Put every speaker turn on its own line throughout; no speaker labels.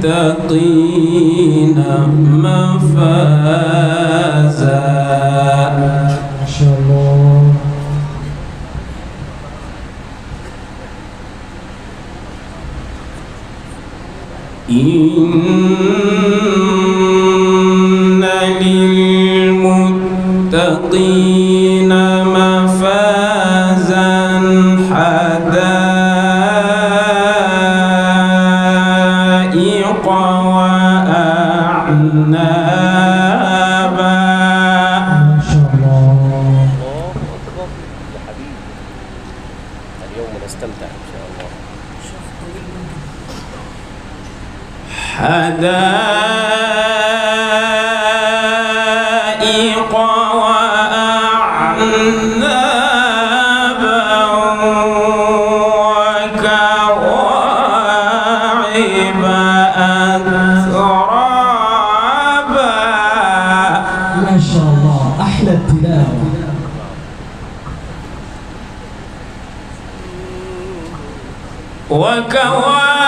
للمتقين إن
ما شاء الله أحلى التلاوة.
وكوان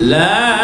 لا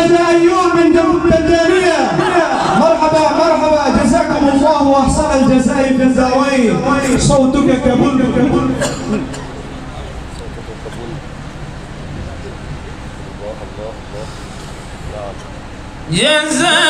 أخرجنا أيوب من تنزانيا مرحبا مرحبا.
جزاكم الله
واحسن الجزاء في الزاوية. صوتك
كبل كبل
جزاء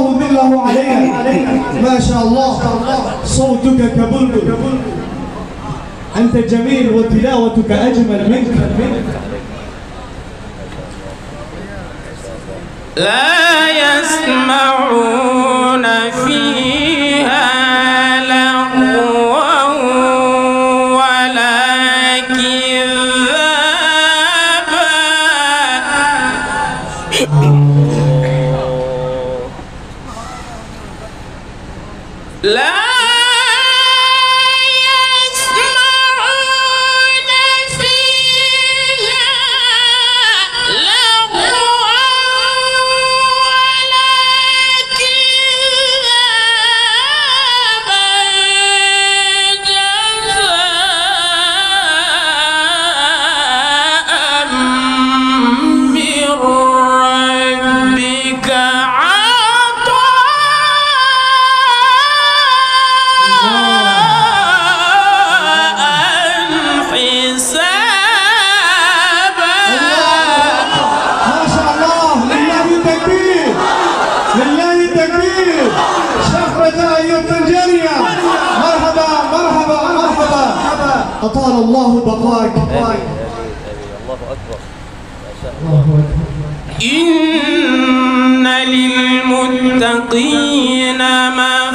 الله ظله علينا ما شاء الله. صوتك كبلبل أنت جميل وتلاوتك أجمل منك.
لا يسمعون فيها แล้
ว أطال الله بقاك
الله أكبر. الله
أكبر.
إن للمتقين
ما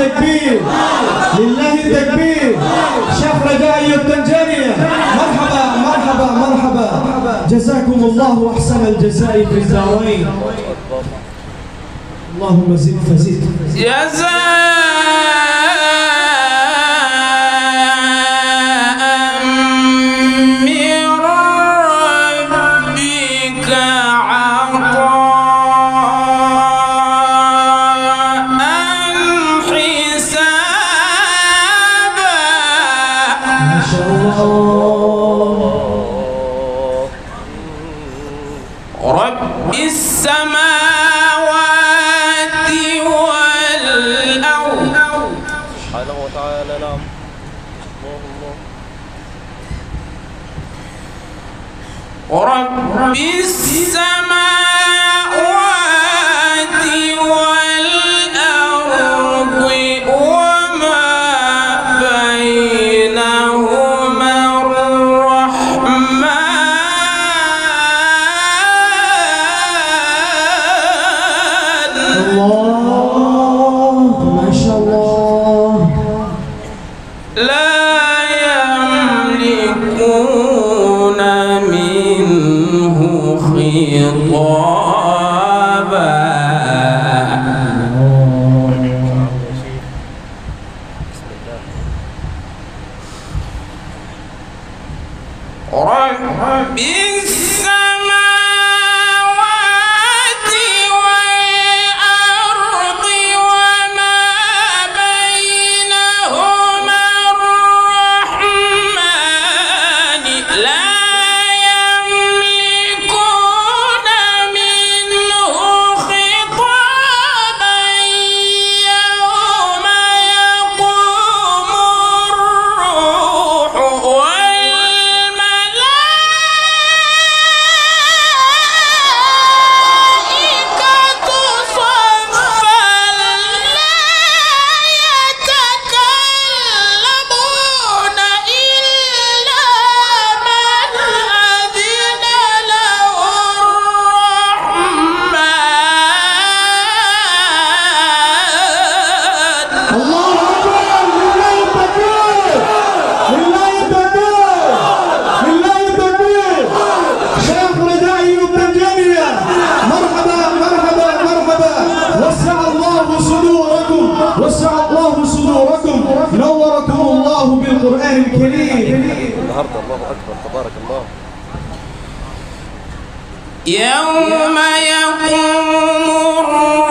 تكبير لله تكبير شيخ رجائي ايوب مرحبا مرحبا مرحبا. جزاكم الله أحسن الجزاء في الدارين اللهم زد فزد.
يا زين
ما
السماوات والأرض.
سبحانه وتعالى نعم.
رب السماوات يوم يقوم
الرسول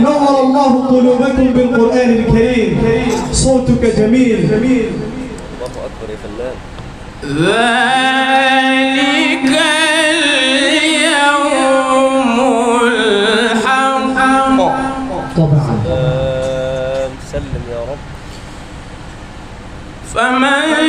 نور الله قلوبكم بالقرآن الكريم. صوتك جميل. جميل
الله أكبر يا فنان
ذلك اليوم
الحق طبعا. سلم يا
رب
فمن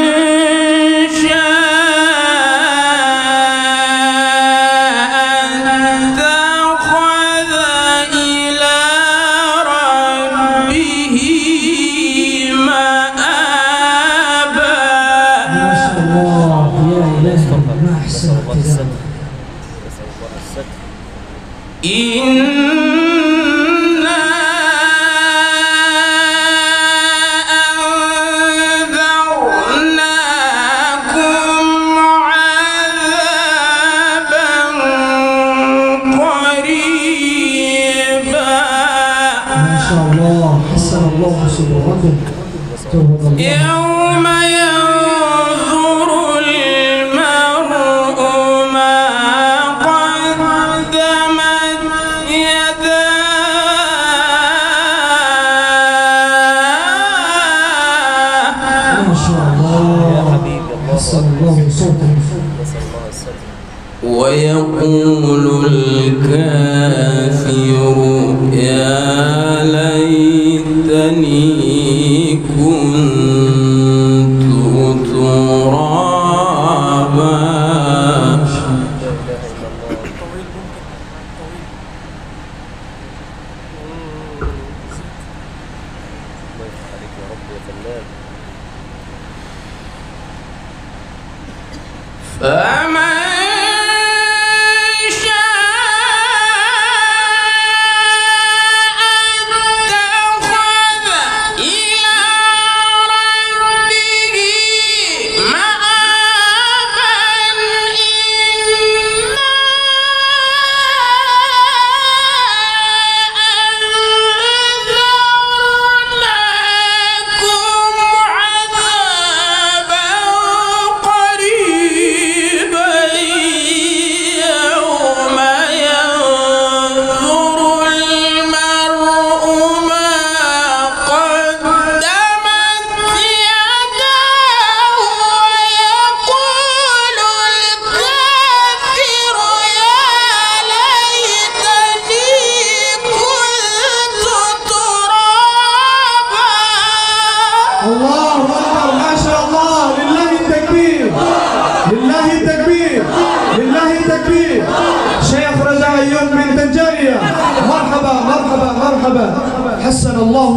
Ah,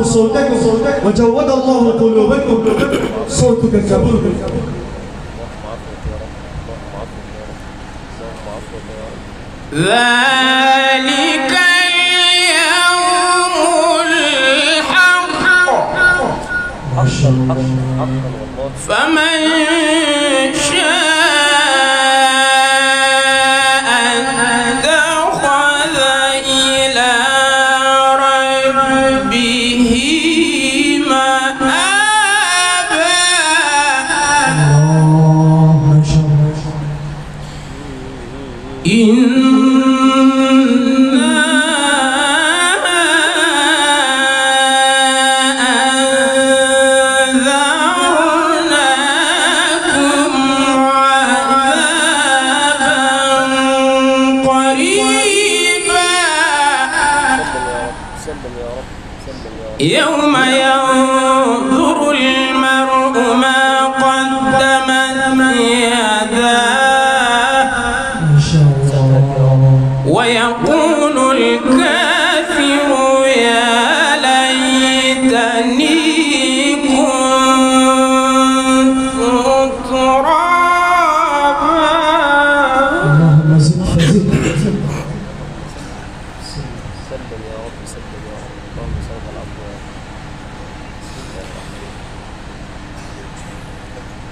صوتك وجود الله قلوبكم. صوتك
كبير.
ذلك اليوم الحق. فمن شاء يوم
يوم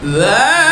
That